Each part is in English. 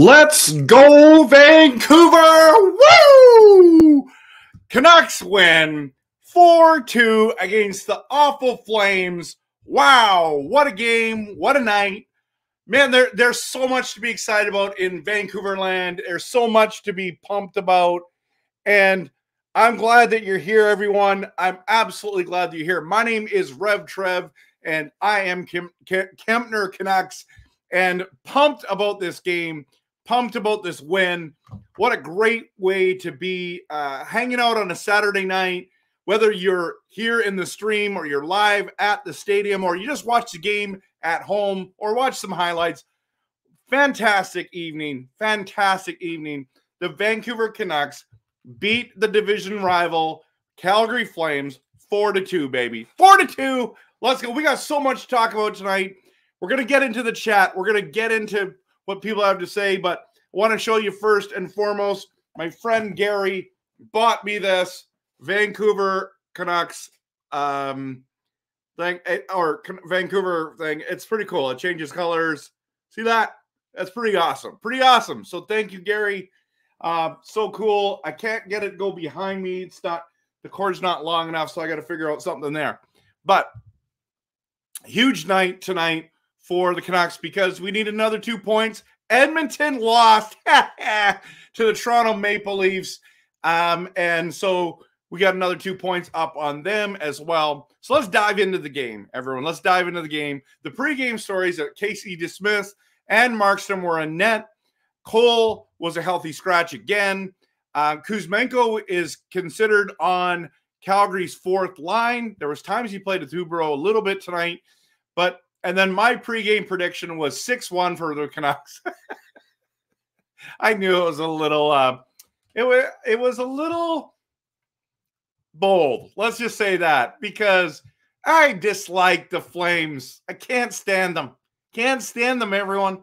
Let's go, Vancouver! Woo! Canucks win 4 2 against the awful Flames. Wow, what a game. What a night. Man, there, there's so much to be excited about in Vancouver land. There's so much to be pumped about. And I'm glad that you're here, everyone. I'm absolutely glad that you're here. My name is Rev Trev, and I am Kempner Canucks, and pumped about this game, pumped about this win. What a great way to be uh, hanging out on a Saturday night, whether you're here in the stream or you're live at the stadium or you just watch the game at home or watch some highlights. Fantastic evening, fantastic evening. The Vancouver Canucks beat the division rival Calgary Flames 4 to 2, baby. 4 to 2. Let's go. We got so much to talk about tonight. We're going to get into the chat. We're going to get into what people have to say, but I want to show you first and foremost my friend Gary bought me this Vancouver Canucks um thing eh, or Vancouver thing. It's pretty cool. It changes colors. See that? That's pretty awesome. Pretty awesome. So thank you, Gary. Uh, so cool. I can't get it go behind me. It's not the cord's not long enough, so I got to figure out something there. But huge night tonight for the Canucks because we need another two points. Edmonton lost to the Toronto Maple Leafs. Um, and so we got another two points up on them as well. So let's dive into the game, everyone. Let's dive into the game. The pregame stories that Casey DeSmith and Markstrom were in net. Cole was a healthy scratch again. Uh, Kuzmenko is considered on Calgary's fourth line. There was times he played with Hubro a little bit tonight, but and then my pregame prediction was 6-1 for the Canucks. I knew it was a little uh it was it was a little bold. Let's just say that because I dislike the Flames. I can't stand them. Can't stand them, everyone.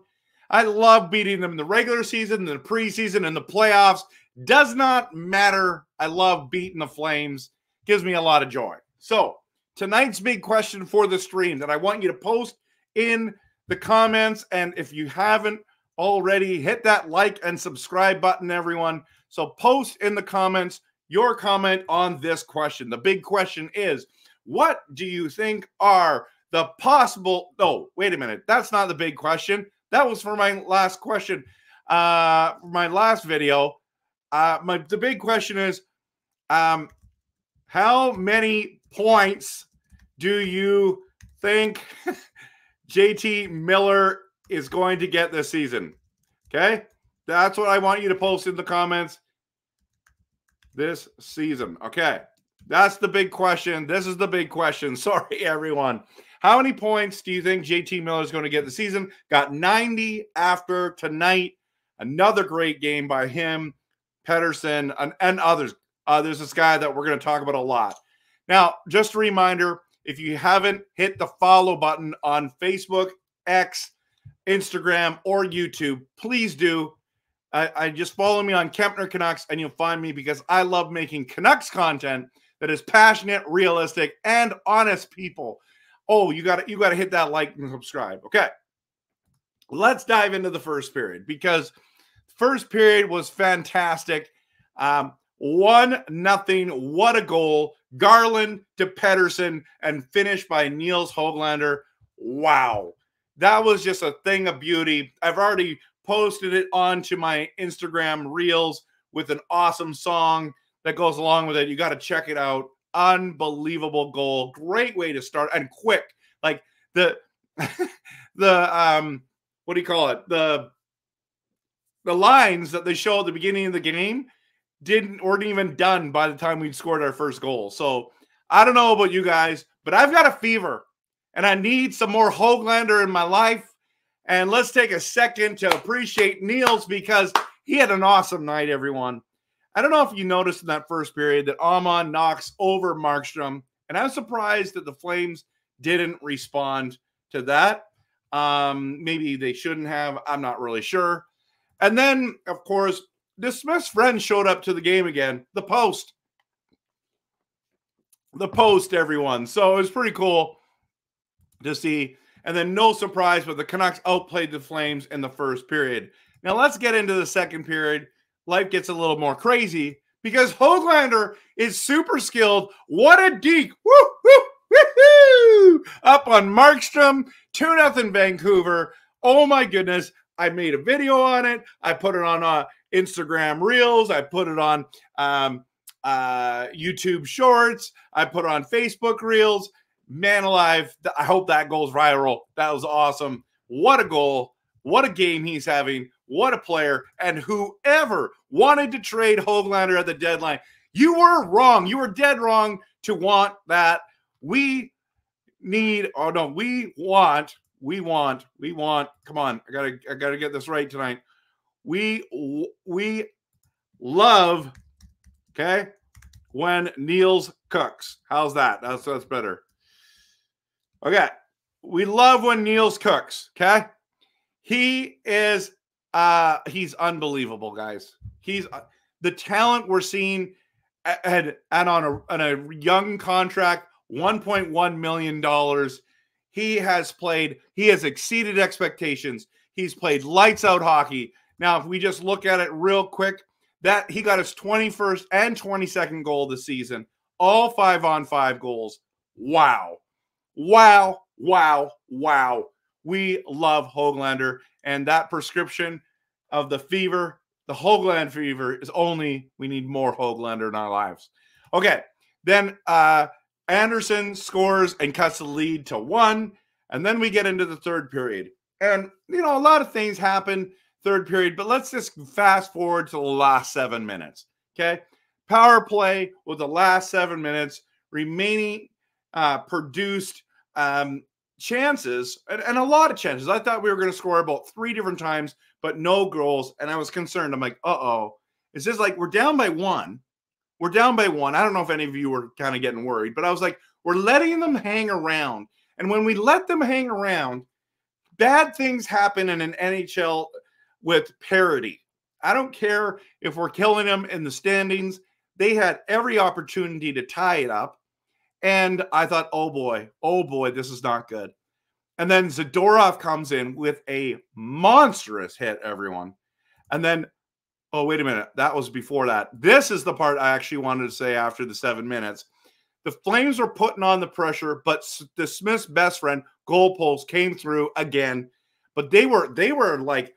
I love beating them in the regular season, the preseason, and the playoffs. Does not matter. I love beating the Flames. Gives me a lot of joy. So, tonight's big question for the stream that I want you to post in the comments. And if you haven't already, hit that like and subscribe button, everyone. So, post in the comments your comment on this question. The big question is what do you think are the possible? No, wait a minute. That's not the big question. That was for my last question. Uh, my last video. Uh, my the big question is, um, how many points do you think JT Miller is going to get this season? Okay, that's what I want you to post in the comments this season. Okay, that's the big question. This is the big question. Sorry, everyone. How many points do you think JT Miller is going to get the season? Got 90 after tonight. Another great game by him, Pettersson, and, and others. Uh, there's this guy that we're going to talk about a lot. Now, just a reminder if you haven't hit the follow button on Facebook, X, Instagram, or YouTube, please do. I, I just follow me on Kempner Canucks and you'll find me because I love making Canucks content that is passionate, realistic, and honest people. Oh, you got to you got to hit that like and subscribe. Okay. Let's dive into the first period because first period was fantastic. Um, one nothing. What a goal! Garland to Pettersson and finished by Nils Hoglander. Wow. that was just a thing of beauty. I've already posted it onto my Instagram reels with an awesome song that goes along with it. You got to check it out. Unbelievable goal. Great way to start and quick. Like the the um what do you call it? The the lines that they show at the beginning of the game didn't weren't even done by the time we'd scored our first goal. So I don't know about you guys, but I've got a fever and I need some more Hoglander in my life. And let's take a second to appreciate Nils because he had an awesome night, everyone. I don't know if you noticed in that first period that Amon knocks over Markstrom, and I'm surprised that the Flames didn't respond to that. Um, maybe they shouldn't have. I'm not really sure. And then, of course, DeSmith's friend showed up to the game again. The post. The post, everyone. So it was pretty cool to see. And then, no surprise, but the Canucks outplayed the Flames in the first period. Now, let's get into the second period. Life gets a little more crazy because Hoglander is super skilled. What a deke! Woo, woo, woo, Up on Markstrom, 2 nothing Vancouver. Oh my goodness. I made a video on it. I put it on uh, Instagram Reels. I put it on um, uh, YouTube Shorts. I put it on Facebook Reels man alive. I hope that goes viral. That was awesome. What a goal. What a game he's having. What a player. And whoever wanted to trade Hoglander at the deadline, you were wrong. You were dead wrong to want that. We need, oh no, we want, we want, we want, come on, I gotta, I gotta get this right tonight. We, we love, okay, when Nils cooks. How's that? That's, that's better. Okay. We love when Nils cooks. Okay. He is uh he's unbelievable, guys. He's uh, the talent we're seeing and and on a on a young contract, 1.1 million dollars. He has played, he has exceeded expectations. He's played lights out hockey. Now, if we just look at it real quick, that he got his 21st and 22nd goal this season, all five on five goals. Wow. Wow, wow, wow. We love Hoglander. And that prescription of the fever, the Hogland fever, is only we need more Hoglander in our lives. Okay. Then uh Andersson scores and cuts the lead to one. And then we get into the third period. And, you know, a lot of things happen third period, but let's just fast forward to the last seven minutes. Okay. Power play with the last seven minutes remaining uh, produced um, chances and, and, a lot of chances. I thought we were going to score about three different times, but no goals. And I was concerned. I'm like, uh oh. It's just like we're down by one. We're down by one. I don't know if any of you were kind of getting worried, but I was like, we're letting them hang around. And when we let them hang around, bad things happen in an NHL with parity. I don't care if we're killing them in the standings. They had every opportunity to tie it up. And I thought, oh boy, oh boy, this is not good. And then Zadorov comes in with a monstrous hit, everyone. And then, oh, wait a minute. That was before that. This is the part I actually wanted to say after the seven minutes. The Flames were putting on the pressure, but DeSmith's best friend, goalpost, came through again. But they were, they were like,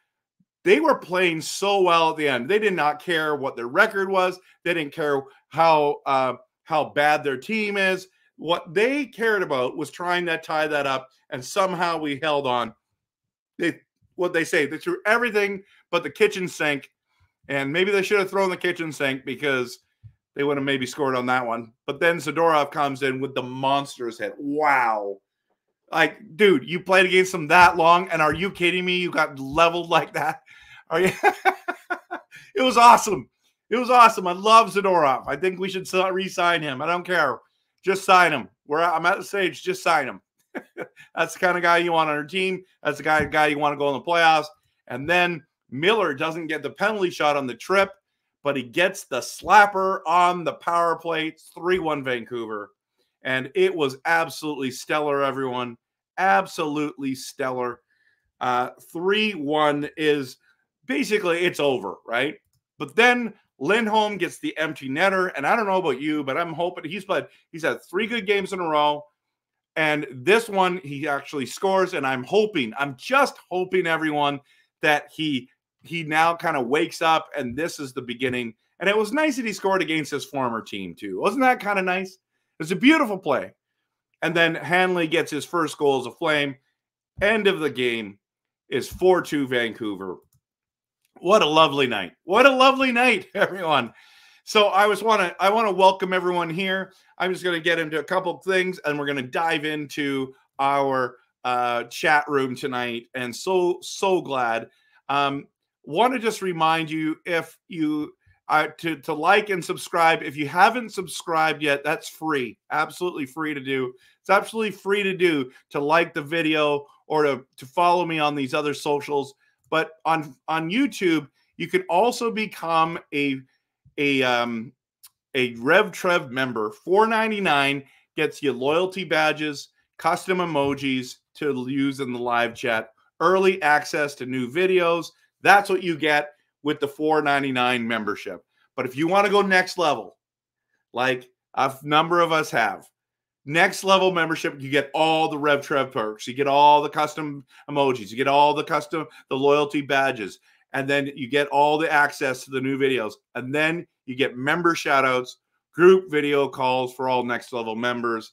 they were playing so well at the end. They did not care what their record was. They didn't care how uh, how bad their team is. What they cared about was trying to tie that up, and somehow we held on. They what they say they threw everything but the kitchen sink, and maybe they should have thrown the kitchen sink because they would have maybe scored on that one. But then Zadorov comes in with the monsters hit. Wow. Like, dude, you played against them that long, and are you kidding me? You got leveled like that? Are you? it was awesome. It was awesome. I love Zadorov. I think we should re-sign him. I don't care. Just sign him. Where I'm at the stage, just sign him. That's the kind of guy you want on your team. That's the guy guy you want to go in the playoffs. And then Miller doesn't get the penalty shot on the trip, but he gets the slapper on the power play. 3-1 Vancouver. And it was absolutely stellar, everyone. Absolutely stellar. Uh, 3-1 is basically it's over, right? But then Lindholm gets the empty netter, and I don't know about you, but I'm hoping he's played. He's had three good games in a row, And this one, he actually scores, and I'm hoping, I'm just hoping, everyone, that he he now kind of wakes up, and this is the beginning. And it was nice that he scored against his former team too. Wasn't that kind of nice? It was a beautiful play. And then Hanley gets his first goal as a flame. End of the game is 4 2 Vancouver. What a lovely night. What a lovely night, everyone. So I was want to I want to welcome everyone here. I'm just going to get into a couple things and we're going to dive into our uh, chat room tonight. And so so glad. Um, want to just remind you if you uh, to to like and subscribe. If you haven't subscribed yet, that's free, absolutely free to do. It's absolutely free to do to like the video or to to follow me on these other socials. But on on YouTube, you can also become a a um a Rev Trev member. Four ninety nine gets you loyalty badges, custom emojis to use in the live chat, early access to new videos. That's what you get with the 499 membership. But if you want to go next level, like a number of us have, next level membership, you get all the Rev Trev perks. You get all the custom emojis. You get all the custom, the loyalty badges. And then you get all the access to the new videos. And then you get member shout outs, group video calls for all next level members.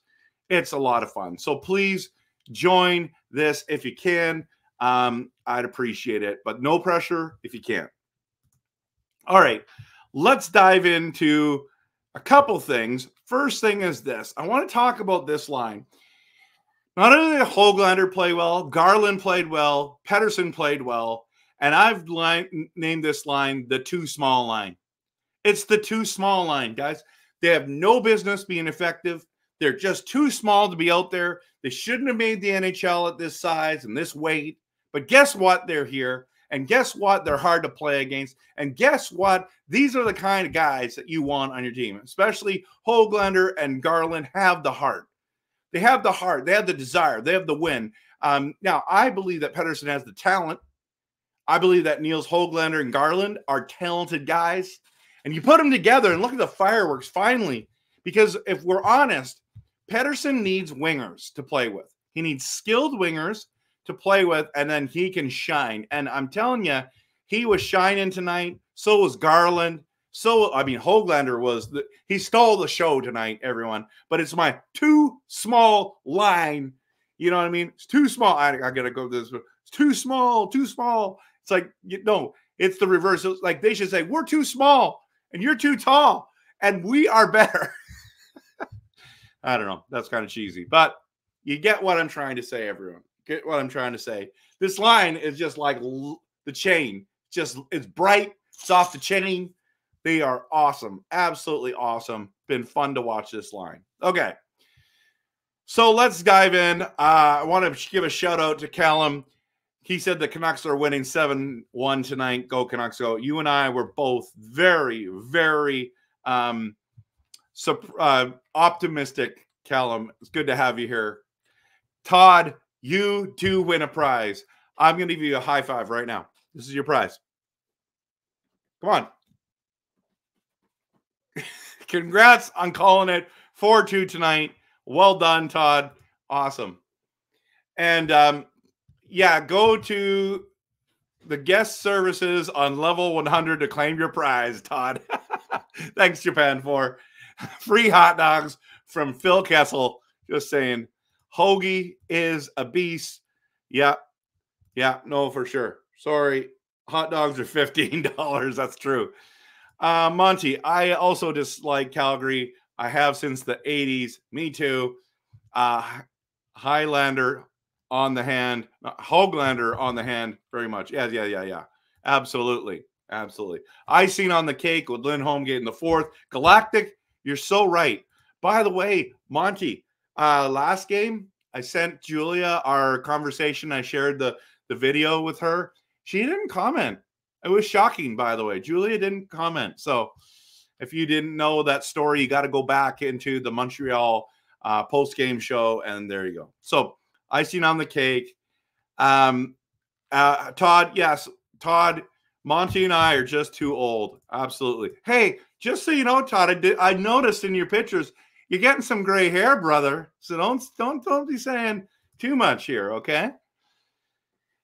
It's a lot of fun. So please join this if you can. Um, I'd appreciate it, but no pressure if you can't. All right, let's dive into a couple things. First thing is this I want to talk about this line. Not only did Hoglander play well, Garland played well, Pettersson played well, and I've named this line the too small line. It's the too small line, guys. They have no business being effective. They're just too small to be out there. They shouldn't have made the NHL at this size and this weight. But guess what? They're here. And guess what? They're hard to play against. And guess what? These are the kind of guys that you want on your team, especially Hoglander and Garland have the heart. They have the heart. They have the desire. They have the win. Um, now, I believe that Pettersson has the talent. I believe that Nils Hoglander and Garland are talented guys. And you put them together and look at the fireworks finally. Because if we're honest, Pettersson needs wingers to play with. He needs skilled wingers to play with, and then he can shine. And I'm telling you, he was shining tonight. So was Garland. So I mean, Hoglander was the, he stole the show tonight, everyone. But it's my too small line. You know what I mean? It's too small. I, I gotta go this. It's too small. Too small. It's like you know, it's the reverse. It's like they should say we're too small and you're too tall, and we are better. I don't know. That's kind of cheesy, but you get what I'm trying to say, everyone. Get what I'm trying to say. This line is just like l- the chain. Just it's bright. It's off the chain. They are awesome. Absolutely awesome. Been fun to watch this line. Okay. So let's dive in. Uh, I want to give a shout out to Callum. He said the Canucks are winning 7 1 tonight. Go Canucks go. You and I were both very, very um, so, uh, optimistic, Callum. It's good to have you here. Todd, you do win a prize. I'm going to give you a high five right now. This is your prize. Come on. Congrats on calling it 4 2 tonight. Well done, Todd. Awesome. And um, yeah, go to the guest services on level 100 to claim your prize, Todd. Thanks, Japan, for free hot dogs from Phil Kessel. Just saying, Hoagie is a beast. Yeah, yeah, no, for sure. Sorry, hot dogs are fifteen dollars. That's true. Uh, Monty, I also dislike Calgary. I have since the '80s. Me too. Uh, Highlander on the hand, Hoglander on the hand, very much. Yeah, yeah, yeah, yeah. Absolutely, absolutely. Icing on the cake with Lindholm getting the fourth. Galactic, you're so right. By the way, Monty, uh, last game, I sent Julia our conversation. I shared the the video with her. She didn't comment. It was shocking, by the way. Julia didn't comment. So, if you didn't know that story, you got to go back into the Montreal uh, post game show, and there you go. So, icing on the cake. Um, uh, Todd, yes, Todd, Monty, and I are just too old. Absolutely. Hey, just so you know, Todd, I did. I noticed in your pictures you're getting some gray hair, brother. So don't don't don't be saying too much here, okay?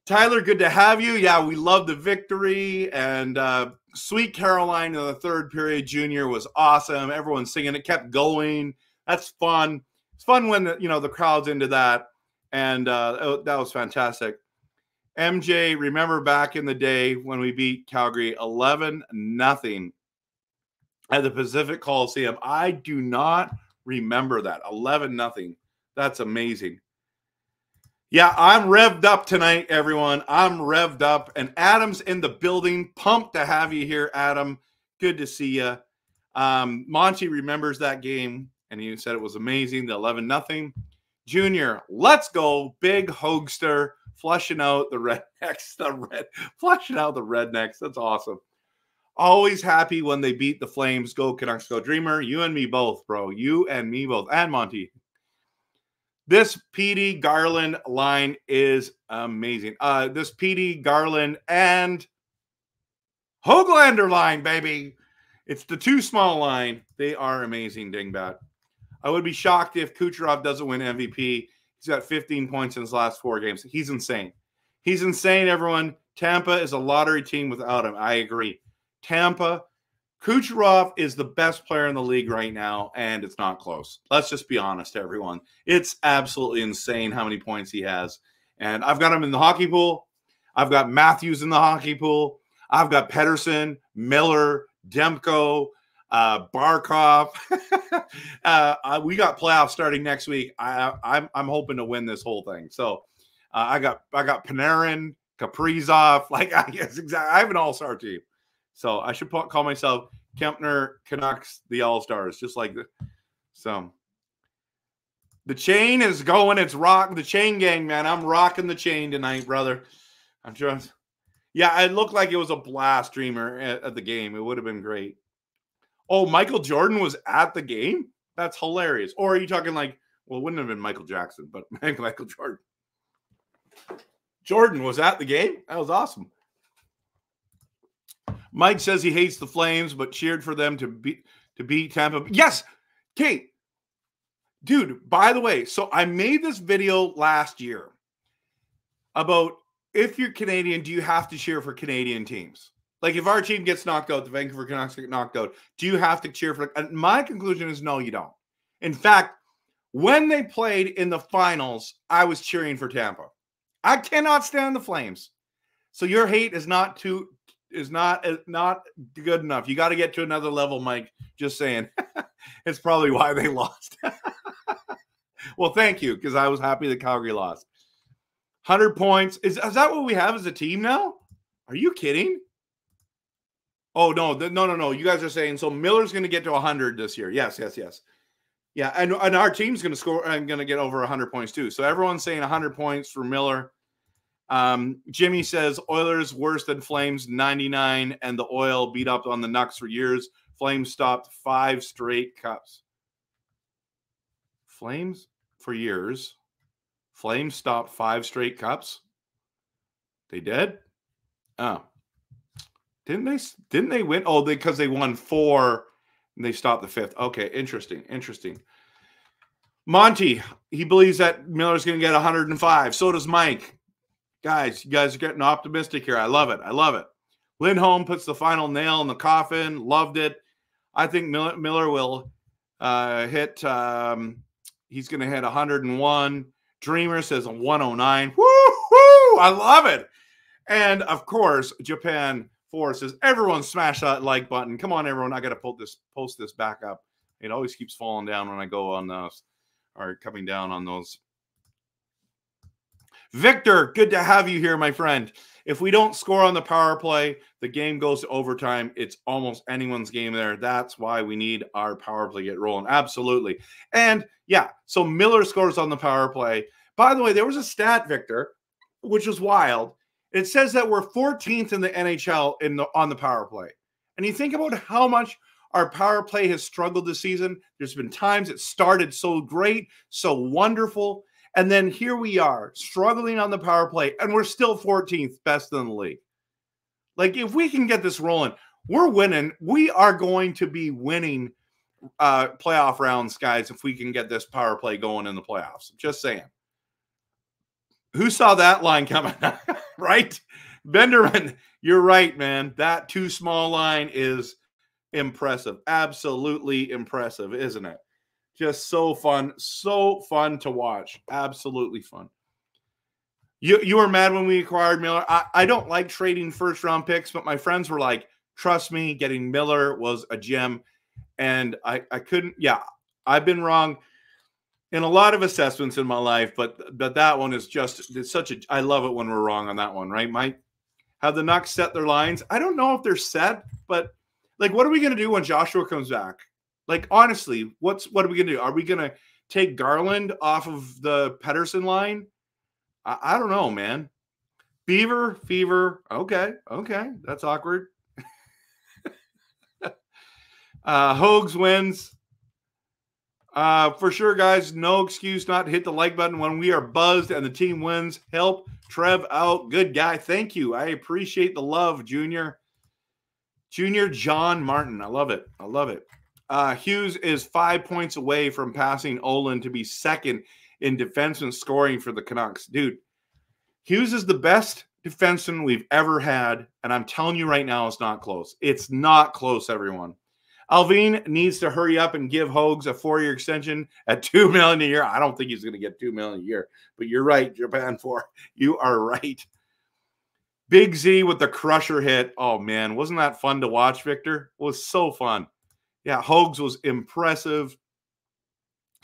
Tyler, good to have you. Yeah, we love the victory. And uh, Sweet Caroline in the third period junior was awesome. Everyone singing it, kept going. That's fun. It's fun when the, you know the crowd's into that. And uh, that was fantastic. MJ, remember back in the day when we beat Calgary 11 nothing at the Pacific Coliseum? I do not remember that. 11 nothing. That's amazing. Yeah, I'm revved up tonight, everyone. I'm revved up, and Adam's in the building. Pumped to have you here, Adam. Good to see you. Um, Monty remembers that game, and he said it was amazing. The 11 nothing. Junior, let's go, big hogster, flushing out the rednecks. The red, flushing out the rednecks. That's awesome. Always happy when they beat the Flames. Go Canucks, go Dreamer. You and me both, bro. You and me both, and Monty. This PD Garland line is amazing. Uh, this PD Garland and Hoglander line, baby. It's the two small line. They are amazing, Dingbat. I would be shocked if Kucherov doesn't win MVP. He's got 15 points in his last four games. He's insane. He's insane, everyone. Tampa is a lottery team without him. I agree. Tampa Kucherov is the best player in the league right now, and it's not close. Let's just be honest, everyone. It's absolutely insane how many points he has. And I've got him in the hockey pool. I've got Matthews in the hockey pool. I've got Pettersson, Miller, Demko, uh, Barkov. uh, we got playoffs starting next week. I, I'm, I'm hoping to win this whole thing. So uh, I got I got Panarin, Kaprizov. Like I guess exactly. I have an all star team. So I should call myself Kempner Canucks, the All Stars, just like the, so. The chain is going. It's rock. The chain gang, man. I'm rocking the chain tonight, brother. I'm just. Yeah, it looked like it was a blast dreamer at, at the game. It would have been great. Oh, Michael Jordan was at the game? That's hilarious. Or are you talking like, well, it wouldn't have been Michael Jackson, but Michael Jordan. Jordan was at the game. That was awesome. Mike says he hates the Flames, but cheered for them to beat to beat Tampa. Yes, Kate, dude. By the way, so I made this video last year about if you're Canadian, do you have to cheer for Canadian teams? Like if our team gets knocked out, the Vancouver Canucks get knocked out, do you have to cheer for? And my conclusion is no, you don't. In fact, when they played in the finals, I was cheering for Tampa. I cannot stand the Flames. So your hate is not too is not not good enough. You got to get to another level, Mike. Just saying. it's probably why they lost. well, thank you because I was happy that Calgary lost. 100 points. Is, is that what we have as a team now? Are you kidding? Oh, no. no, no, no. You guys are saying so Miller's going to get to 100 this year. Yes, yes, yes. Yeah, and, and our team's going to score and going to get over 100 points too. So everyone's saying 100 points for Miller. Um, Jimmy says Oilers worse than Flames 99, and the oil beat up on the Nucks for years. Flames stopped five straight cups. Flames for years. Flames stopped five straight cups. They did. Oh, didn't they? Didn't they win? Oh, because they, they won four and they stopped the fifth. Okay, interesting. Interesting. Monty, he believes that Miller's going to get 105. So does Mike. Guys, you guys are getting optimistic here. I love it. I love it. Lindholm puts the final nail in the coffin. Loved it. I think Miller, Miller will uh, hit. Um, he's going to hit 101. Dreamer says a 109. Woo hoo! I love it. And of course, Japan Four says everyone smash that like button. Come on, everyone! I got to post this post this back up. It always keeps falling down when I go on those or coming down on those Victor, good to have you here, my friend. If we don't score on the power play, the game goes to overtime. It's almost anyone's game there. That's why we need our power play get rolling. Absolutely. And yeah, so Miller scores on the power play. By the way, there was a stat, Victor, which was wild. It says that we're 14th in the NHL in the on the power play. And you think about how much our power play has struggled this season. There's been times it started so great, so wonderful, and then here we are struggling on the power play, and we're still 14th best in the league. Like, if we can get this rolling, we're winning. We are going to be winning uh, playoff rounds, guys, if we can get this power play going in the playoffs. Just saying. Who saw that line coming? right? Benderman, you're right, man. That too small line is impressive. Absolutely impressive, isn't it? Just so fun, so fun to watch. Absolutely fun. You you were mad when we acquired Miller. I, I don't like trading first round picks, but my friends were like, trust me, getting Miller was a gem. And I, I couldn't, yeah, I've been wrong in a lot of assessments in my life, but but that one is just it's such a I love it when we're wrong on that one, right, Mike? Have the Nucks set their lines? I don't know if they're set, but like what are we gonna do when Joshua comes back? Like honestly, what's what are we gonna do? Are we gonna take Garland off of the Pettersson line? I, I don't know, man. Fever, fever. Okay, okay, that's awkward. uh Hogs wins. Uh, for sure, guys, no excuse not to hit the like button when we are buzzed and the team wins. Help Trev out. Good guy. Thank you. I appreciate the love, Junior. Junior John Martin. I love it. I love it. Uh, Hughes is five points away from passing Olin to be second in defenseman scoring for the Canucks. Dude, Hughes is the best defenseman we've ever had. And I'm telling you right now, it's not close. It's not close, everyone. Allvin needs to hurry up and give Hogs a four-year extension at two million a year. I don't think he's going to get two million a year, but you're right, Japan Four. You are right. Big Z with the crusher hit. Oh man, wasn't that fun to watch, Victor? It was so fun. Yeah, Hogs was impressive.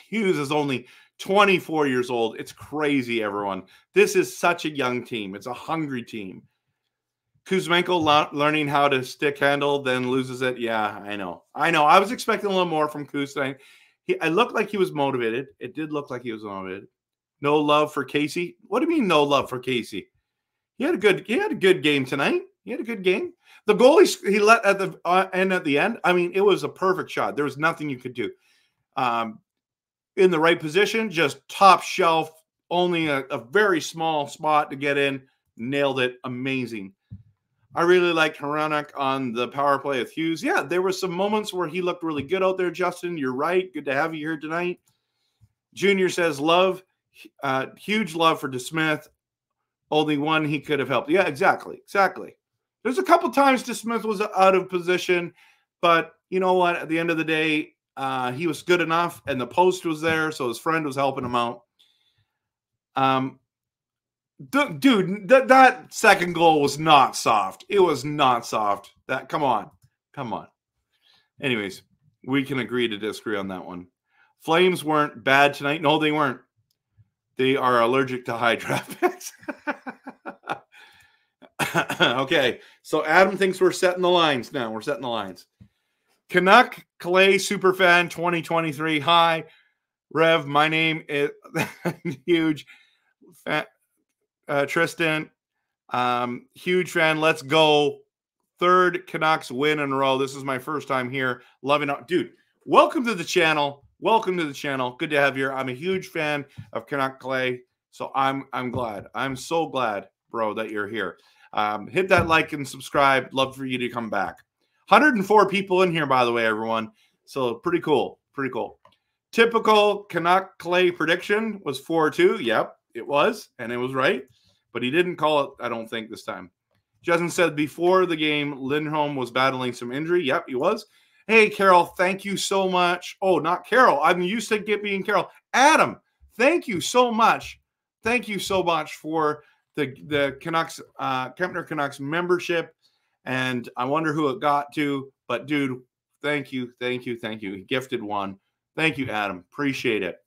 Hughes is only 24 years old. It's crazy, everyone. This is such a young team. It's a hungry team. Kuzmenko learning how to stick handle, then loses it. Yeah, I know. I know. I was expecting a little more from Kuz tonight. He, I looked like he was motivated. It did look like he was motivated. No love for Casey. What do you mean, no love for Casey? He had a good. He had a good game tonight. He had a good game. The goal he, let at the uh, end at the end. I mean, it was a perfect shot. There was nothing you could do. Um, in the right position, just top shelf. Only a, a very small spot to get in. Nailed it. Amazing. I really liked Hronek on the power play with Hughes. Yeah, there were some moments where he looked really good out there, Justin. You're right. Good to have you here tonight. Junior says, love, uh, huge love for DeSmith. Only one he could have helped. Yeah, exactly. Exactly. There's a couple times DeSmith was out of position, but you know what? At the end of the day, uh, he was good enough, and the post was there, so his friend was helping him out. Um, dude, that that second goal was not soft. It was not soft. That come on, come on. Anyways, we can agree to disagree on that one. Flames weren't bad tonight. No, they weren't. They are allergic to high draft picks. okay, so Adam thinks we're setting the lines now. We're setting the lines. Canuck Clay Superfan 2023. Hi, Rev. My name is huge fan, uh, Tristan. Um, huge fan. Let's go. Third Canucks win in a row. This is my first time here. Loving it. Dude, welcome to the channel. Welcome to the channel. Good to have you here. I'm a huge fan of Canuck Clay. So I'm I'm glad. I'm so glad, bro, that you're here. Um, hit that like and subscribe. Love for you to come back. 104 people in here, by the way, everyone. So pretty cool. Pretty cool. Typical Canuck Clay prediction was 4 2. Yep, it was. And it was right but he didn't call it, I don't think, this time. Justin said before the game, Lindholm was battling some injury. Yep, he was. Hey, Carol, thank you so much. Oh, not Carol. I'm used to get being Carol. Adam, thank you so much. Thank you so much for the the Canucks, uh, Kempner Canucks membership. And I wonder who it got to. But dude, thank you, thank you, thank you. He gifted one. Thank you, Adam. Appreciate it.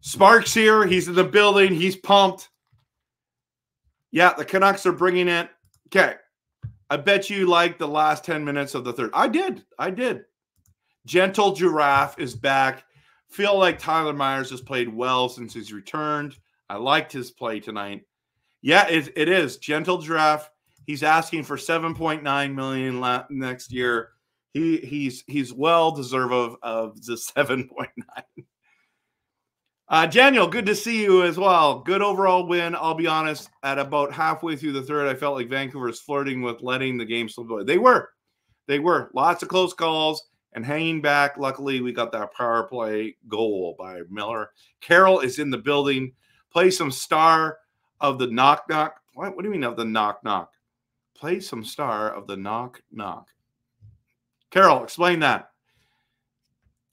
Sparks here. He's in the building. He's pumped. Yeah, the Canucks are bringing it. Okay. I bet you like the last 10 minutes of the third. I did. I did. Gentle Giraffe is back. Feel like Tyler Myers has played well since he's returned. I liked his play tonight. Yeah, it, it is. Gentle Giraffe. He's asking for 7.9 million next year. He he's he's well deserving of the 7.9. Uh, Daniel, good to see you as well. Good overall win. I'll be honest, at about halfway through the third, I felt like Vancouver was flirting with letting the game slip away. They were. They were. Lots of close calls, and hanging back. Luckily, we got that power play goal by Miller. Carroll is in the building. Play some star of the knock knock. What, what do you mean of the knock knock? Play some star of the knock knock. Carol, explain that.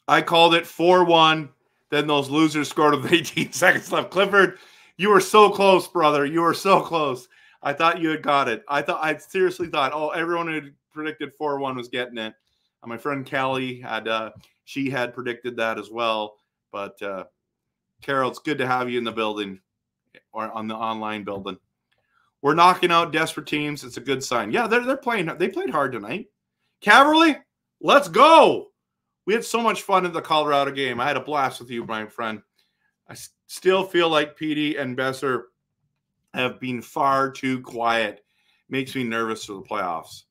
I called it 4 1. Then those losers scored with 18 seconds left. Clifford, you were so close, brother. You were so close. I thought you had got it. I thought, I seriously thought, oh, everyone who predicted 4 1 was getting it. Uh, my friend Callie had, uh, she had predicted that as well. But, uh, Carol, it's good to have you in the building or on the online building. We're knocking out desperate teams. It's a good sign. Yeah, they're, they're playing. They played hard tonight. Cavalry, let's go. We had so much fun in the Colorado game. I had a blast with you, my friend. I still feel like PD and Boeser have been far too quiet. Makes me nervous for the playoffs.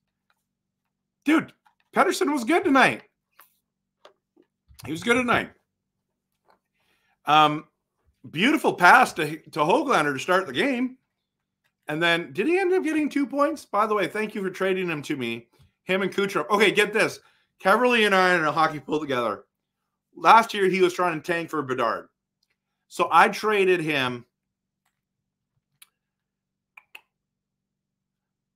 Dude, Pettersson was good tonight. He was good tonight. Um, beautiful pass to, to Hoglander to start the game. And then did he end up getting two points? By the way, thank you for trading him to me. Him and Kucherov. Okay, get this. Caverly and I are in a hockey pool together. Last year he was trying to tank for Bedard. So I traded him.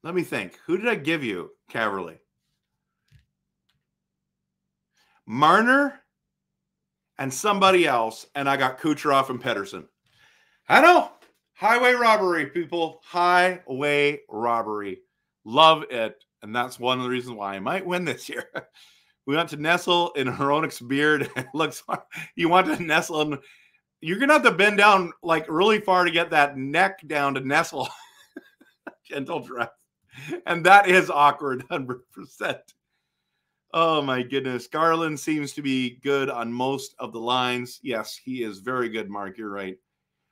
Let me think. Who did I give you, Caverly? Marner and somebody else, and I got Kucherov and Pettersson. I know. Highway robbery, people. Highway robbery. Love it. And that's one of the reasons why I might win this year. we want to nestle in Hronek's beard. It looks you want to nestle in you're gonna have to bend down like really far to get that neck down to nestle. Gentle dress. And that is awkward, 100%. Oh my goodness. Garland seems to be good on most of the lines. Yes, he is very good, Mark. You're right.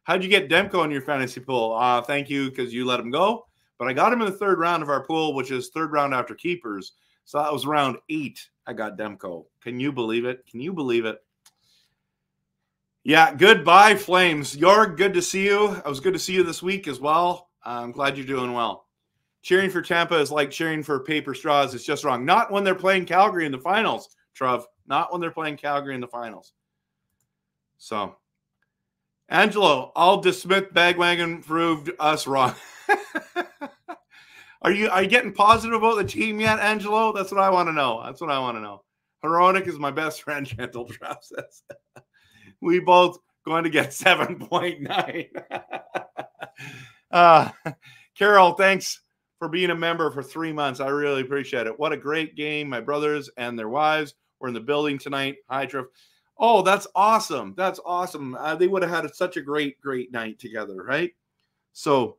How'd you get Demko in your fantasy pool? Uh, thank you because you let him go. But I got him in the third round of our pool, which is third round after keepers. So that was round eight. I got Demko. Can you believe it? Can you believe it? Yeah, goodbye, Flames. You're good to see you. I was good to see you this week as well. I'm glad you're doing well. Cheering for Tampa is like cheering for paper straws. It's just wrong. Not when they're playing Calgary in the finals, Trev. Not when they're playing Calgary in the finals. So, Angelo, all DeSmith Bagwagon proved us wrong. are you are you getting positive about the team yet, Angelo? That's what I want to know. That's what I want to know. Heroic is my best friend, Gentle Trav says. we both going to get 7.9. uh, Carol, thanks for being a member for three months. I really appreciate it. What a great game. My brothers and their wives were in the building tonight. Hi. Oh, that's awesome. That's awesome. Uh, they would have had such a great, great night together, right? So,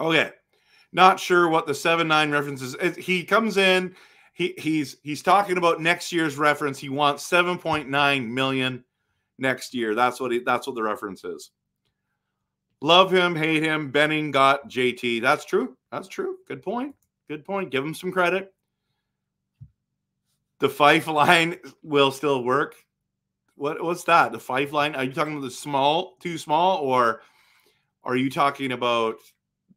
okay. Not sure what the 7 9 reference is. He comes in, he, he's he's talking about next year's reference. He wants 7.9 million next year. That's what he that's what the reference is. Love him, hate him. Benning got JT. That's true. That's true. Good point. Good point. Give him some credit. The Fife line will still work. What what's that? The Fife line? Are you talking about the small, too small, or are you talking about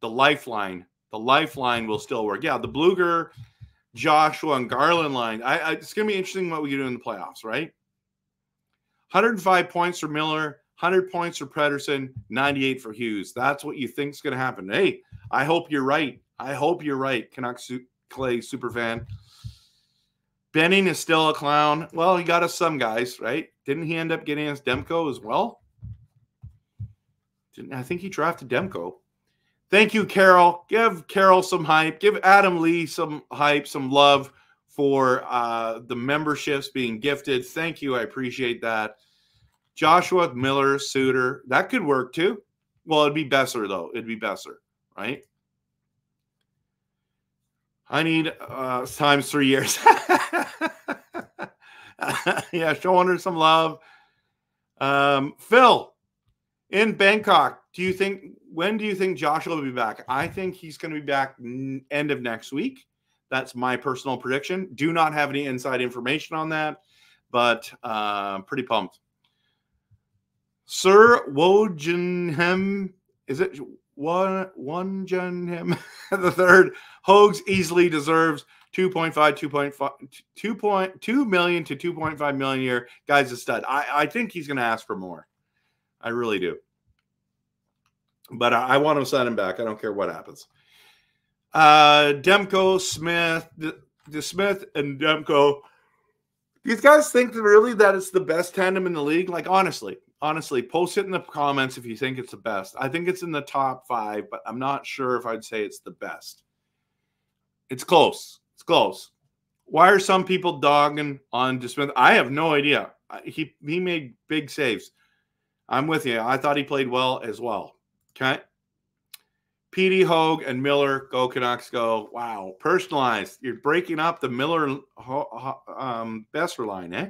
the lifeline? The lifeline will still work. Yeah, the Blueger, Joshua, and Garland line. I, I it's gonna be interesting what we do in the playoffs, right? 105 points for Miller, 100 points for Pettersson, 98 for Hughes. That's what you think is going to happen. Hey, I hope you're right. I hope you're right, Canucks su- Clay super fan. Benning is still a clown. Well, he got us some guys, right? Didn't he end up getting us Demko as well? Didn't I think he drafted Demko? Thank you, Carol. Give Carol some hype. Give Adam Lee some hype, some love for uh, the memberships being gifted. Thank you. I appreciate that. Joshua Miller, Suter, that could work too. Well, it'd be Boeser though. It'd be Boeser, right? I need uh, times three years. yeah, showing her some love. Um, Phil in Bangkok. Do you think when do you think Joshua will be back? I think he's going to be back end of next week. That's my personal prediction. Do not have any inside information on that, but uh, pretty pumped. Sir Wojenhem, is it one Wojenhem the third? Hogs easily deserves 2.5, 2.5, 2.2 million to 2.5 million a year. Guy's a stud. I, I think he's going to ask for more. I really do. But I, I want to sign him back. I don't care what happens. Uh, Demko, Smith, the, the Smith and Demko. These guys think really that it's the best tandem in the league. Like honestly, honestly, post it in the comments if you think it's the best. I think it's in the top five, but I'm not sure if I'd say it's the best. It's close. It's close. Why are some people dogging on DeSmith? I have no idea. He he made big saves. I'm with you. I thought he played well as well. Okay. PD Hogue and Miller go Canucks go. Wow, personalized. You're breaking up the Miller um, Boeser line, eh?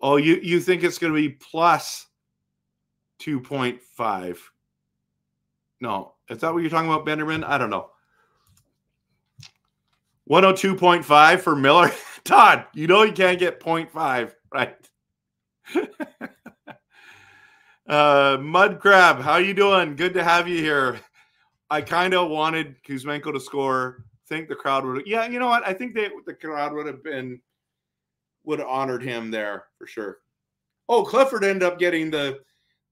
Oh, you you think it's going to be plus two point five? No, is that what you're talking about, Benderman? I don't know. 102.5 for Miller. Todd, you know you can't get 0.5, right? uh Mud Crab, how you doing? Good to have you here. I kind of wanted Kuzmenko to score. Think the crowd would Yeah, you know what? I think they the crowd would have been would have honored him there for sure. Oh, Clifford ended up getting the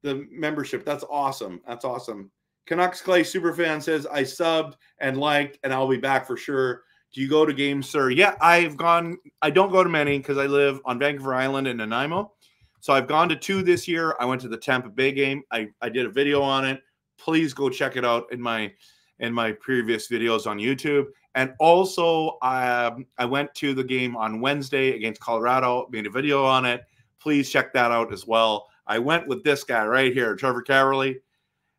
the membership. That's awesome. That's awesome. Canucks Clay Superfan says I subbed and liked, and I'll be back for sure. Do you go to games, sir? Yeah, I've gone. I don't go to many because I live on Vancouver Island in Nanaimo. So I've gone to two this year. I went to the Tampa Bay game. I, I did a video on it. Please go check it out in my in my previous videos on YouTube. And also, um, I went to the game on Wednesday against Colorado. Made a video on it. Please check that out as well. I went with this guy right here, Trevor Caverly,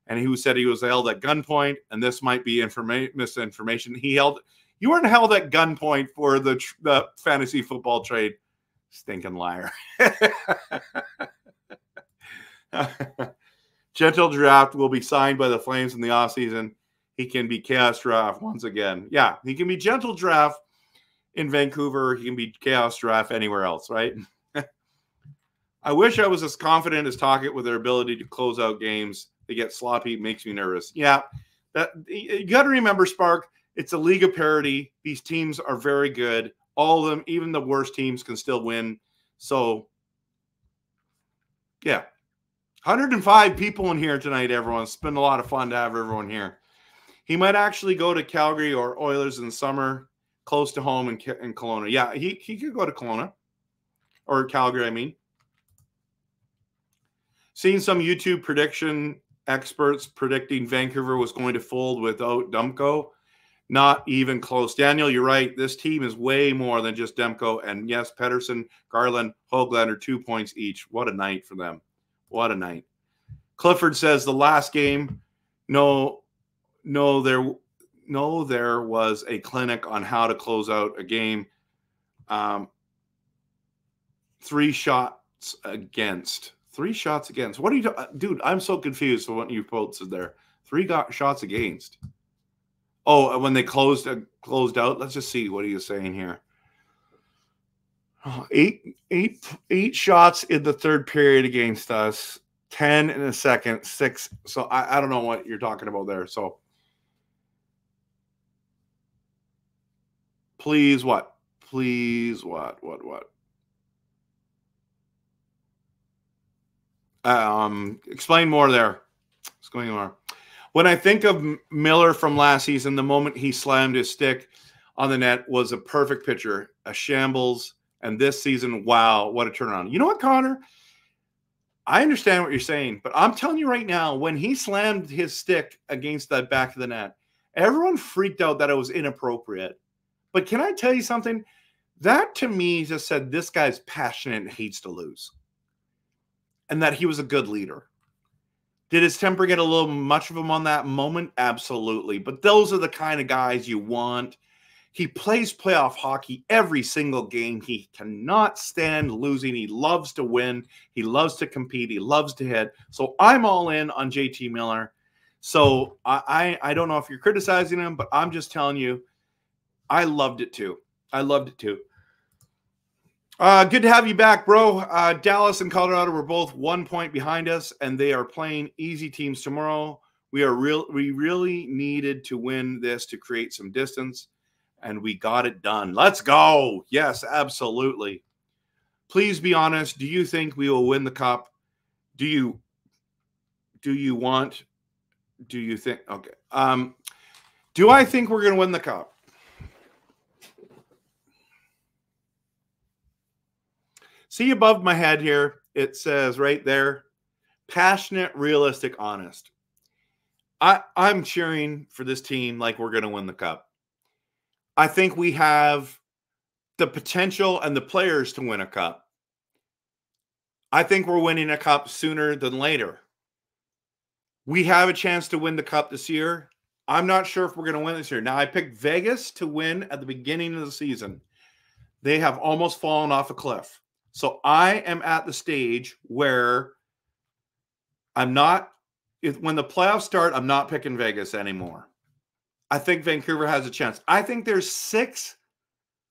and he said he was held at gunpoint. And this might be informa- misinformation. He held you weren't held at gunpoint for the tr- the fantasy football trade. Stinking liar. Gentle draft will be signed by the Flames in the offseason. He can be chaos draft once again. Yeah, he can be gentle draft in Vancouver. He can be chaos draft anywhere else, right? Mm. I wish I was as confident as Tocchet with their ability to close out games. They get sloppy, makes me nervous. Yeah, that you got to remember, Spark. It's a league of parity. These teams are very good. All of them, even the worst teams, can still win. So, yeah, 105 people in here tonight. Everyone, it's been a lot of fun to have everyone here. He might actually go to Calgary or Oilers in the summer, close to home in, in Kelowna. Yeah, he he could go to Kelowna or Calgary. I mean, Seeing some YouTube prediction experts predicting Vancouver was going to fold without Demko. Not even close. Daniel, you're right. This team is way more than just Demko. And yes, Pettersson, Garland, Hoglander, two points each. What a night for them. What a night. Clifford says the last game, no, no, there, no, there was a clinic on how to close out a game. Um, three shots against. Three shots against. What are you, do- uh, dude? I'm so confused for what you posted there. Three got shots against. Oh, when they closed uh, closed out. Let's just see what he is saying here. Oh, eight, eight, eight shots in the third period against us. Ten in the second. Six. So I, I don't know what you're talking about there. So please, what? Please, what? What? What? Um, explain more there. What's going on? When I think of Miller from last season, the moment he slammed his stick on the net was a perfect picture, a shambles. And this season, wow, what a turnaround. You know what, Connor? I understand what you're saying, but I'm telling you right now, when he slammed his stick against that back of the net, everyone freaked out that it was inappropriate. But can I tell you something? That to me just said this guy's passionate and hates to lose, and that he was a good leader. Did his temper get a little much of him on that moment? Absolutely. But those are the kind of guys you want. He plays playoff hockey every single game. He cannot stand losing. He loves to win. He loves to compete. He loves to hit. So I'm all in on JT Miller. So I, I I don't know if you're criticizing him, but I'm just telling you, I loved it too. I loved it too. Uh, good to have you back, bro. Uh, Dallas and Colorado were both one point behind us, and they are playing easy teams tomorrow. We are real. We really needed to win this to create some distance. and we got it done. Let's go. Yes, absolutely. Please be honest. Do you think we will win the cup? Do you do you want do you think okay. Um do I think we're going to win the cup? See above my head here, it says right there, passionate, realistic, honest. I I'm cheering for this team like we're going to win the cup. I think we have the potential and the players to win a cup. I think we're winning a cup sooner than later. We have a chance to win the cup this year. I'm not sure if we're going to win this year. Now, I picked Vegas to win at the beginning of the season. They have almost fallen off a cliff. So I am at the stage where I'm not, if, when the playoffs start, I'm not picking Vegas anymore. I think Vancouver has a chance. I think there's six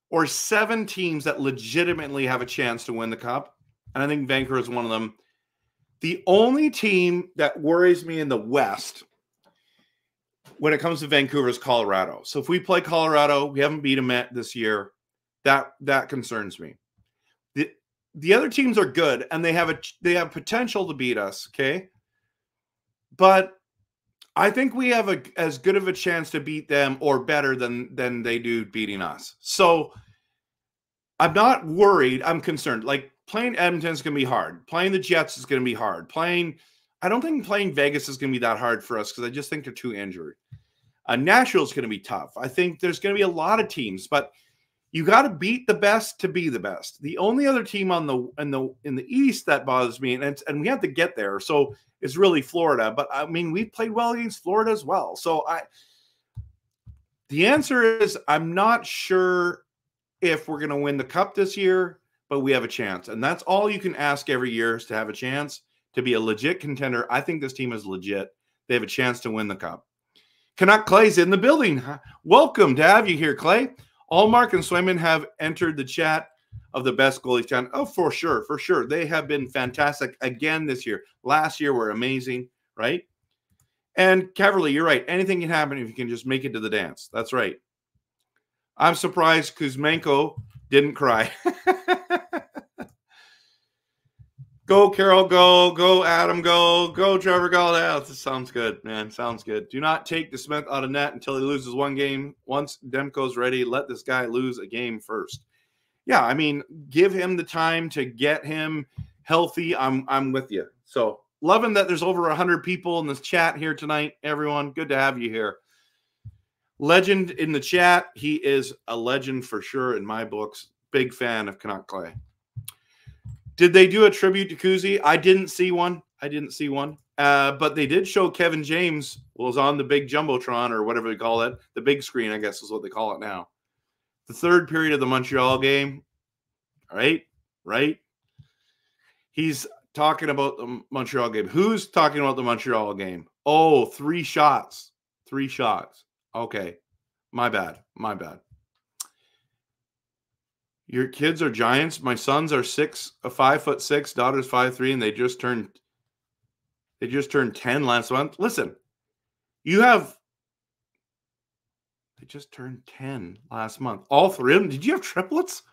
or seven teams that legitimately have a chance to win the cup. And I think Vancouver is one of them. The only team that worries me in the West when it comes to Vancouver is Colorado. So if we play Colorado, we haven't beat them at this year. That that concerns me. The the other teams are good and they have a they have potential to beat us, okay? But I think we have a as good of a chance to beat them or better than than they do beating us. So I'm not worried. I'm concerned. Like playing Edmonton is going to be hard. Playing the Jets is going to be hard. Playing, I don't think playing Vegas is going to be that hard for us because I just think they're too injured. Uh, Nashville is going to be tough. I think there's going to be a lot of teams, but you got to beat the best to be the best. The only other team on the in the in the East that bothers me, and and we have to get there, so it's really Florida. But I mean, we've played well against Florida as well. So I, the answer is I'm not sure if we're going to win the cup this year but we have a chance. And that's all you can ask every year is to have a chance to be a legit contender. I think this team is legit. They have a chance to win the cup. Canuck Clay's in the building. Welcome to have you here, Clay. Ullmark and Swayman have entered the chat of the best goalies channel. Oh, for sure, for sure. They have been fantastic again this year. Last year were amazing, right? And Caverly, you're right. Anything can happen if you can just make it to the dance. That's right. I'm surprised Kuzmenko didn't cry. go, Carol, go, go, Adam, go, go, Trevor, go. Yeah, this sounds good, man. Sounds good. Do not take DeSmith out of net until he loses one game. Once Demko's ready, let this guy lose a game first. Yeah, I mean, give him the time to get him healthy. I'm I'm with you. So loving that there's over hundred people in this chat here tonight. Everyone, good to have you here. Legend in the chat. He is a legend for sure in my books. Big fan of Canuck Clay. Did they do a tribute to Kuzi? I didn't see one. I didn't see one. Uh, but they did show Kevin James was on the big jumbotron or whatever they call it, the big screen, I guess is what they call it now. The third period of the Montreal game, right? Right? He's talking about the Montreal game. Who's talking about the Montreal game? Oh, three shots. Three shots. Okay. My bad. My bad. Your kids are giants. My sons are six, a five foot six, daughter's five three, and they just turned they just turned 10 last month. Listen, you have they just turned 10 last month. All three of them. Did you have triplets?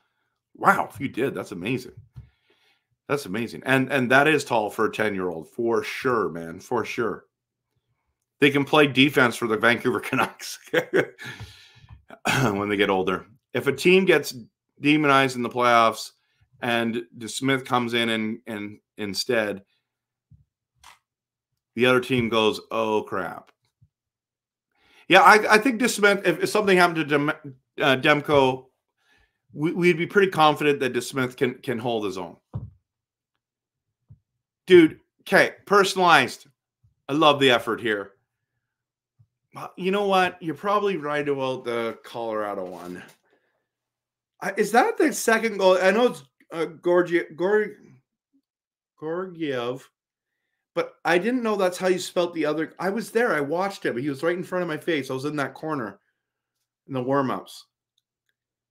Wow, if you did, that's amazing. That's amazing. And and that is tall for a 10-year-old, for sure, man. For sure. They can play defense for the Vancouver Canucks when they get older. If a team gets demonized in the playoffs and DeSmith comes in and, and instead, the other team goes, oh crap. Yeah, I, I think DeSmith, if, if something happened to Dem, uh, Demko, we, would be pretty confident that DeSmith can, can hold his own. Dude, okay, personalized. I love the effort here. You know what? You're probably right about the Colorado one. Is that the second goal? I know it's uh, Georgiev, Georgiev, but I didn't know that's how you spelt the other. I was there. I watched it, but he was right in front of my face. I was in that corner in the warmups.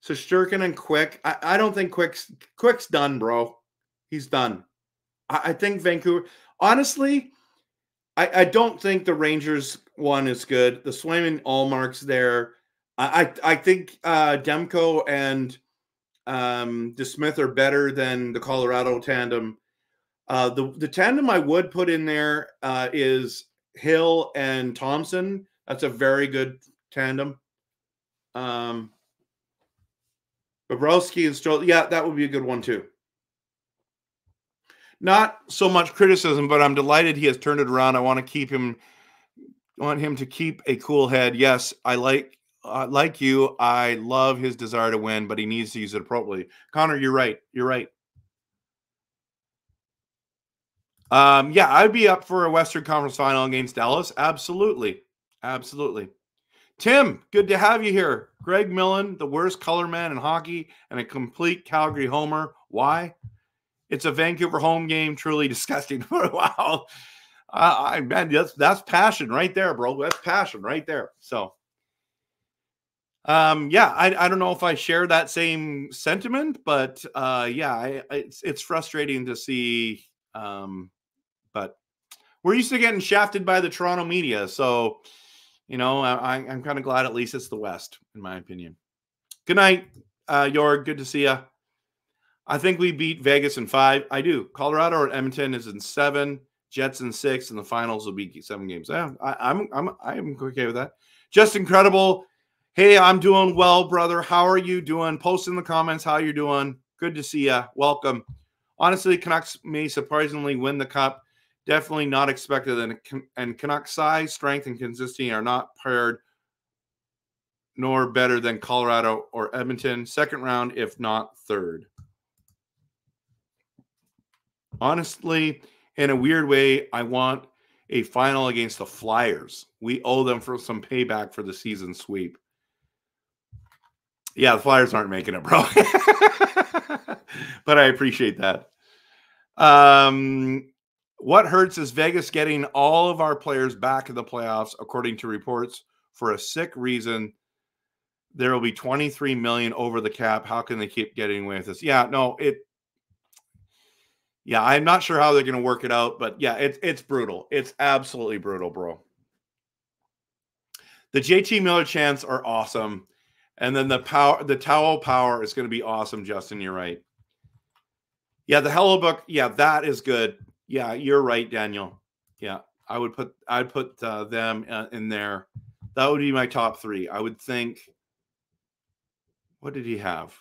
So Shesterkin and Quick. I, I don't think Quick's Quick's done, bro. He's done. I, I think Vancouver. Honestly, I, I don't think the Rangers one is good. The Swayman Ullmark's there. I I, I think uh, Demko and um, DeSmith are better than the Colorado tandem. Uh, the the tandem I would put in there uh, is Hill and Thompson. That's a very good tandem. Um, Bobrovsky and Stroll, yeah, that would be a good one too. Not so much criticism, but I'm delighted he has turned it around. I want to keep him, want him to keep a cool head. Yes, I like, uh, like you, I love his desire to win, but he needs to use it appropriately. Connor, you're right. You're right. Um, yeah, I'd be up for a Western Conference final against Dallas. Absolutely. Absolutely. Tim, good to have you here. Greg Millen, the worst color man in hockey and a complete Calgary homer. Why? It's a Vancouver home game. Truly disgusting. wow. I man, that's that's passion right there, bro. That's passion right there. So, um, yeah, I, I don't know if I share that same sentiment, but uh, yeah, I, it's it's frustrating to see. Um, but we're used to getting shafted by the Toronto media, so you know, I, I'm kind of glad at least it's the West, in my opinion. Good night, uh, Jorg. Good to see you. I think we beat Vegas in five. I do. Colorado or Edmonton is in seven. Jets in six, and the finals will be seven games. Yeah, I, I'm I'm I'm okay with that. Just incredible. Hey, I'm doing well, brother. How are you doing? Post in the comments how you're doing. Good to see you. Welcome. Honestly, Canucks may surprisingly win the cup. Definitely not expected. And, and Canucks size, strength, and consistency are not paired nor better than Colorado or Edmonton. Second round, if not third. Honestly, in a weird way, I want a final against the Flyers. We owe them for some payback for the season sweep. Yeah, the Flyers aren't making it, bro. but I appreciate that. Um, what hurts is Vegas getting all of our players back in the playoffs, according to reports, for a sick reason. There will be 23 million over the cap. How can they keep getting away with this? Yeah, no, it. Yeah, I'm not sure how they're going to work it out, but yeah, it's it's brutal. It's absolutely brutal, bro. The JT Miller chants are awesome, and then the power, the towel power is going to be awesome. Justin, you're right. Yeah, the Hellebuyck, yeah, that is good. Yeah, you're right, Daniel. Yeah, I would put I'd put uh, them uh, in there. That would be my top three. I would think. What did he have?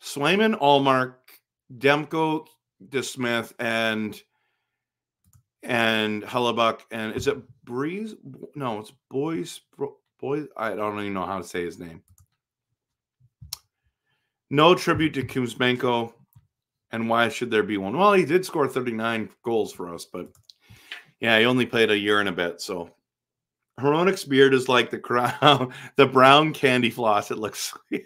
Swayman, Ullmark, Demko, DeSmith, and and Hellebuyck, and is it Breeze? No, it's Boys. Boys. I don't even know how to say his name. No tribute to Kuzmenko. And why should there be one? Well, he did score 39 goals for us, but yeah, he only played a year and a bit. So Hronek's beard is like the crown, the brown candy floss. It looks.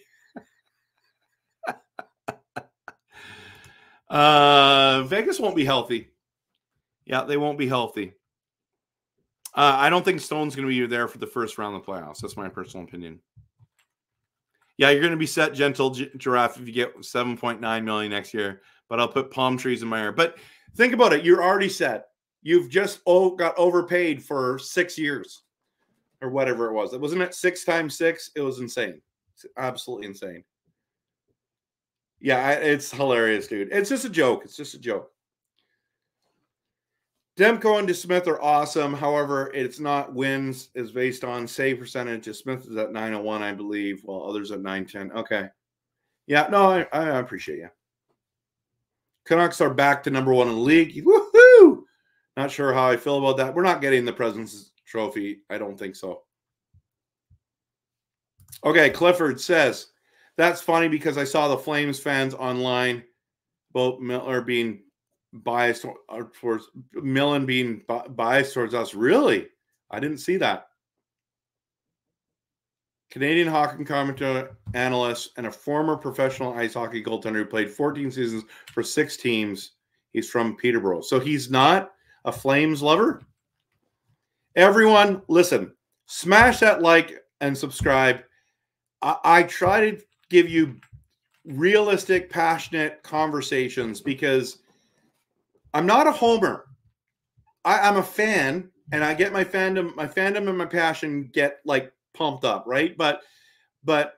uh, Vegas won't be healthy. Yeah, they won't be healthy. Uh, I don't think Stone's going to be there for the first round of the playoffs. That's my personal opinion. Yeah, you're going to be set, gentle giraffe, if you get 7.9 million next year but I'll put palm trees in my hair. But think about it. You're already set. You've just oh, got overpaid for six years or whatever it was. It wasn't it six times six. It was insane. It's absolutely insane. Yeah, it's hilarious, dude. It's just a joke. It's just a joke. Demko and DeSmith are awesome. However, it's not wins is based on save percentage. DeSmith is at 901, I believe, while others at 910. Okay. Yeah, no, I, I appreciate you. Canucks are back to number one in the league. Woohoo! Not sure how I feel about that. We're not getting the President's Trophy. I don't think so. Okay, Clifford says that's funny because I saw the Flames fans online, both Miller being biased uh, towards Millen being biased towards us. Really, I didn't see that. Canadian hockey commentator, analyst, and a former professional ice hockey goaltender who played 14 seasons for six teams. He's from Peterborough. So he's not a Flames lover. Everyone, listen, smash that like and subscribe. I, I try to give you realistic, passionate conversations because I'm not a homer. I, I'm a fan, and I get my fandom, my fandom and my passion get like pumped up, right? But but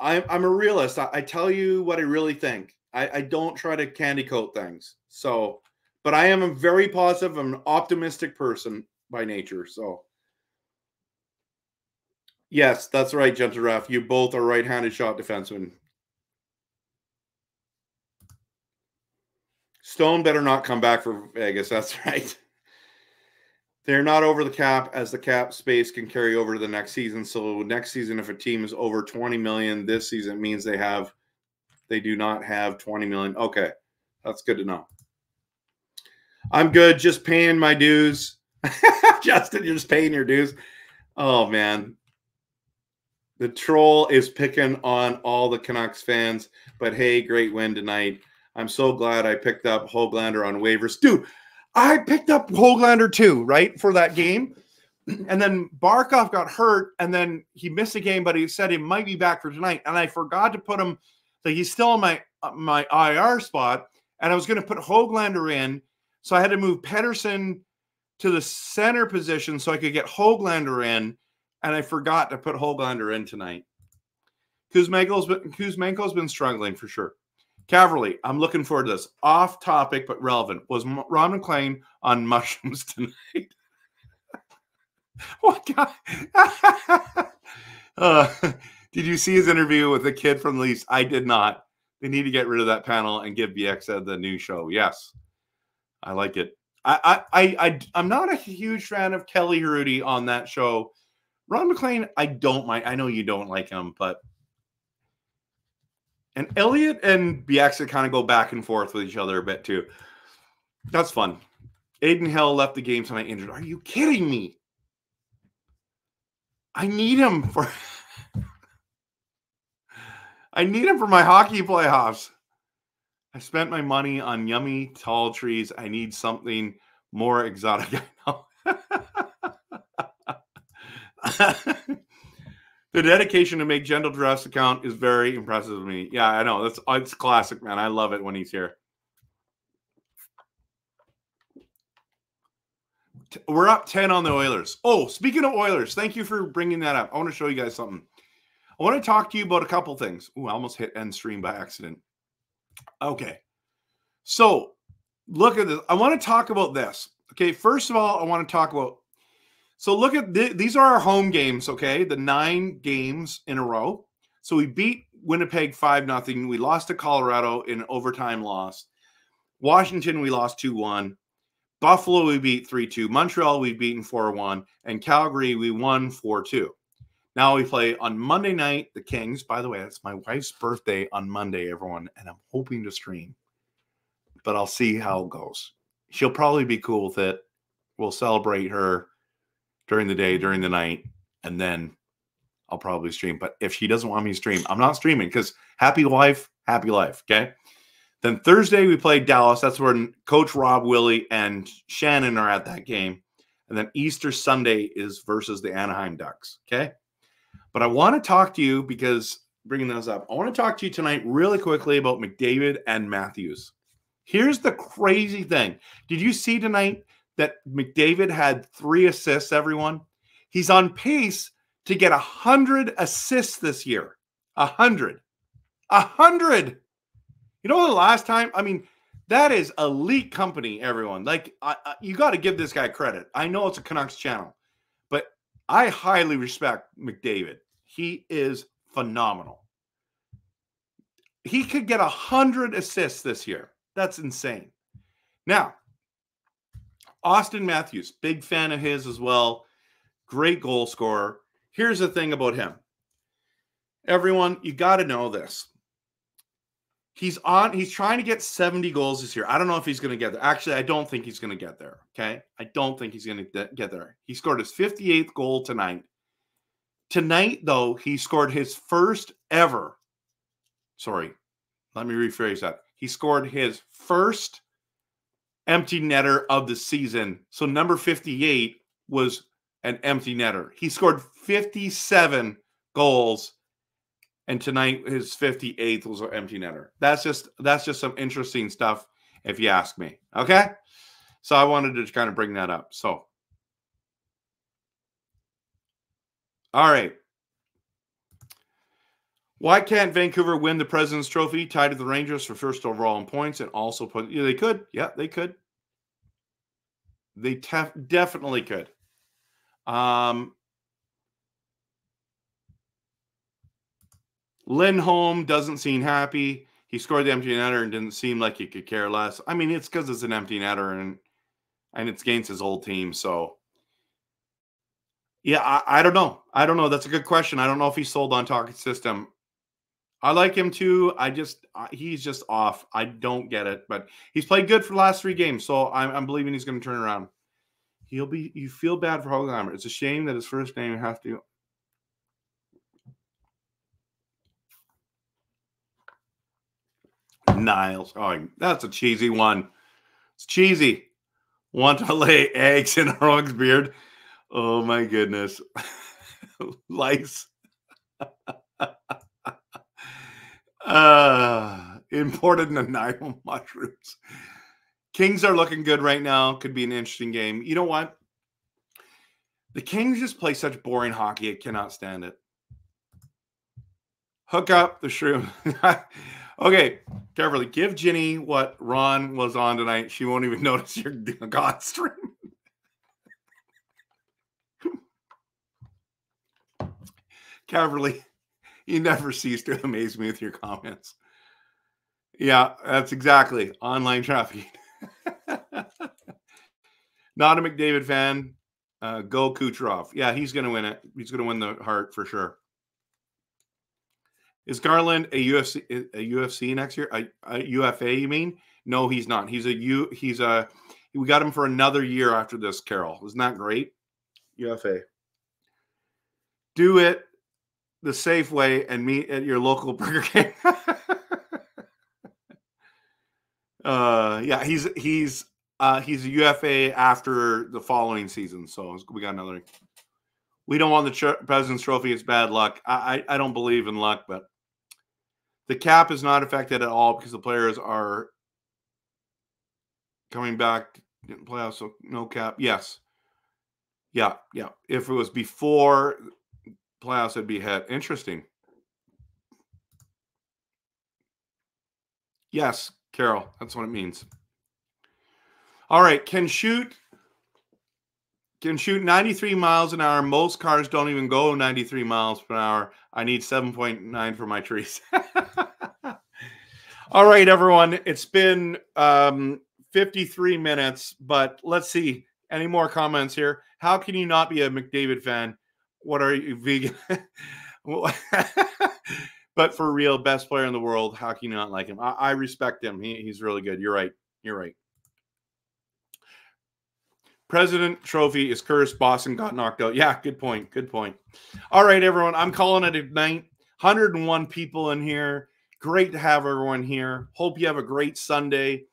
I'm I'm a realist. I, I tell you what I really think. I, I don't try to candy coat things. So, but I am a very positive, I'm an optimistic person by nature. So yes, that's right, Gentle Ref. You both are right-handed shot defensemen. Stone better not come back for Vegas. That's right. They're not over the cap as the cap space can carry over to the next season. So next season, if a team is over 20 million, this season means they have they do not have 20 million. Okay. That's good to know. I'm good, just paying my dues. Justin, you're just paying your dues. Oh man. The troll is picking on all the Canucks fans, but hey, great win tonight. I'm so glad I picked up Hoglander on waivers. Dude, I picked up Hoglander too, right, for that game. And then Barkov got hurt, and then he missed a game, but he said he might be back for tonight. And I forgot to put him, like he's still in my uh, my IR spot, and I was going to put Hoglander in, so I had to move Pettersson to the center position so I could get Hoglander in, and I forgot to put Hoglander in tonight. Kuzmenko's been Kuzmenko's been struggling for sure. Caverly, I'm looking forward to this. Off topic but relevant. Was Ron MacLean on mushrooms tonight? what guy? uh, did you see his interview with the kid from Leafs? I did not. They need to get rid of that panel and give BX the new show. Yes, I like it. I, I, I, I I'm not a huge fan of Kelly Hrudey on that show. Ron MacLean, I don't mind. I know you don't like him, but and Elliot and Bieksa kind of go back and forth with each other a bit too. That's fun. Adin Hill left the game tonight injured. Are you kidding me? I need him for I need him for my hockey playoffs. I spent my money on yummy tall trees. I need something more exotic. I know. the dedication to make Gentle Dress account is very impressive to me. Yeah, I know. That's it's classic, man. I love it when he's here. We're up 10 on the Oilers. Oh, speaking of Oilers, thank you for bringing that up. I want to show you guys something. I want to talk to you about a couple things. Ooh, I almost hit end stream by accident. Okay. So look at this. I want to talk about this. Okay. First of all, I want to talk about. So look at th- these are our home games. Okay. The nine games in a row. So we beat Winnipeg 5 nothing. We lost to Colorado in overtime loss. Washington, we lost 2 1. Buffalo, we beat 3 2. Montreal, we've beaten 4 1. And Calgary, we won 4 2. Now we play on Monday night, the Kings. By the way, it's my wife's birthday on Monday, everyone, and I'm hoping to stream, but I'll see how it goes. She'll probably be cool with it. We'll celebrate her during the day, during the night, and then I'll probably stream. But if she doesn't want me to stream, I'm not streaming because happy life, happy life. Okay. Then Thursday we play Dallas. That's where Coach Rob Willie and Shannon are at that game. And then Easter Sunday is versus the Anaheim Ducks. Okay. But I want to talk to you because bringing those up, I want to talk to you tonight really quickly about McDavid and Matthews. Here's the crazy thing. Did you see tonight that McDavid had three assists, everyone? He's on pace to get a hundred assists this year. A hundred. A hundred. You know the last time? I mean, that is elite company, everyone. Like, I, I, you got to give this guy credit. I know it's a Canucks channel, but I highly respect McDavid. He is phenomenal. He could get a hundred assists this year. That's insane. Now, Austin Matthews, big fan of his as well. Great goal scorer. Here's the thing about him. Everyone, you got to know this. He's on, he's trying to get 70 goals this year. I don't know if he's going to get there. Actually, I don't think he's going to get there. Okay. I don't think he's going to get there. He scored his 58th goal tonight. Tonight, though, he scored his first ever. Sorry, let me rephrase that. He scored his first empty netter of the season. So number 58 was an empty netter. He scored 57 goals and tonight his 58th was an empty netter. That's just that's just some interesting stuff if you ask me. Okay? So I wanted to kind of bring that up. So All right. Why can't Vancouver win the President's Trophy, tied to the Rangers for first overall in points, and also put? Yeah, they could. Yeah, they could. They tef- definitely could. Um, Lindholm doesn't seem happy. He scored the empty netter and didn't seem like he could care less. I mean, it's because it's an empty netter and and it's against his old team. So, yeah, I, I don't know. I don't know. That's a good question. I don't know if he's sold on Tocchet's system. I like him too. I just uh, he's just off. I don't get it, but he's played good for the last three games, so I'm, I'm believing he's going to turn around. He'll be. You feel bad for Hogenheimer. It's a shame that his first name has to. Nils. Oh, that's a cheesy one. It's cheesy. Want to lay eggs in a frog's beard? Oh my goodness. Lice. uh, imported Nanaimo mushrooms. Kings are looking good right now. Could be an interesting game. You know what? The Kings just play such boring hockey. I cannot stand it. Hook up the shroom. okay, carefully. Give Ginny what Ron was on tonight. She won't even notice your God stream. Caverly, you never cease to amaze me with your comments. Yeah, that's exactly online trafficking. Not a McDavid fan. Uh, go Kucherov. Yeah, he's going to win it. He's going to win the Hart for sure. Is Garland a UFC a UFC next year? A, a UFA? You mean? No, he's not. He's a U. He's a. We got him for another year after this. Carol, isn't that great? UFA. Do it the safe way and meet at your local Burger King. uh, yeah, he's he's uh, he's a UFA after the following season. So we got another. We don't want the tr- President's Trophy. It's bad luck. I, I, I don't believe in luck, but the cap is not affected at all because the players are coming back in playoffs. So no cap. Yes. Yeah. Yeah. If it was before playoffs, it'd be hit. Interesting. Yes, Carol. That's what it means. All right, can shoot can shoot 93 miles an hour. Most cars don't even go 93 miles per hour. I need 7.9 for my trees. All right, everyone. It's been um, 53 minutes, but let's see. Any more comments here? How can you not be a McDavid fan? What are you vegan? but for real, best player in the world. How can you not like him? I, I respect him. He, he's really good. You're right. You're right. President Trophy is cursed. Boston got knocked out. Yeah, good point. Good point. All right, everyone. I'm calling it night. 101 people in here. Great to have everyone here. Hope you have a great Sunday.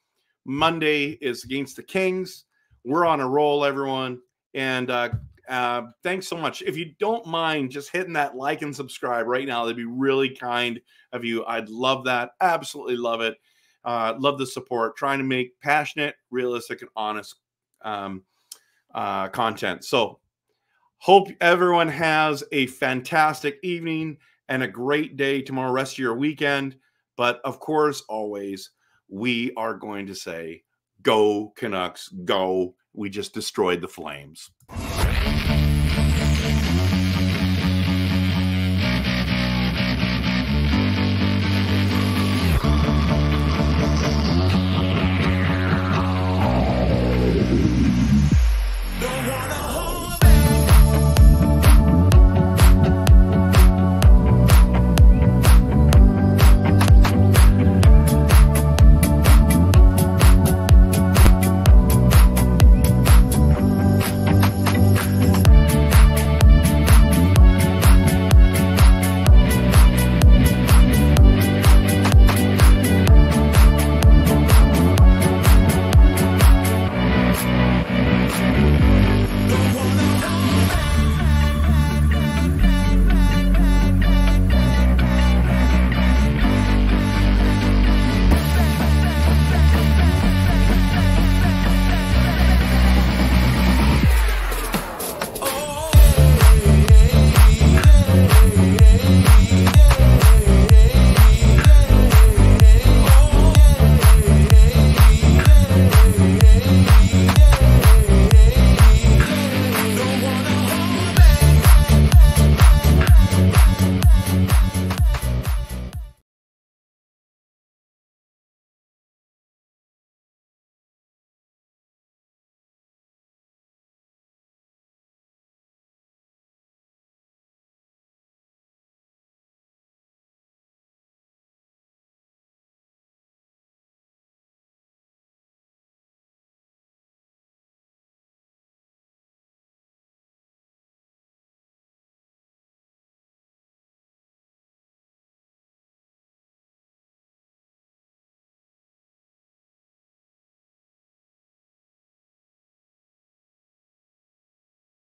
Monday is against the Kings. We're on a roll, everyone. And uh, uh, thanks so much. If you don't mind just hitting that like and subscribe right now, that'd be really kind of you. I'd love that. Absolutely love it. Uh, love the support. Trying to make passionate, realistic, and honest um, uh, content. So, hope everyone has a fantastic evening and a great day tomorrow, rest of your weekend. But of course, always, we are going to say, Go Canucks, go. We just destroyed the Flames.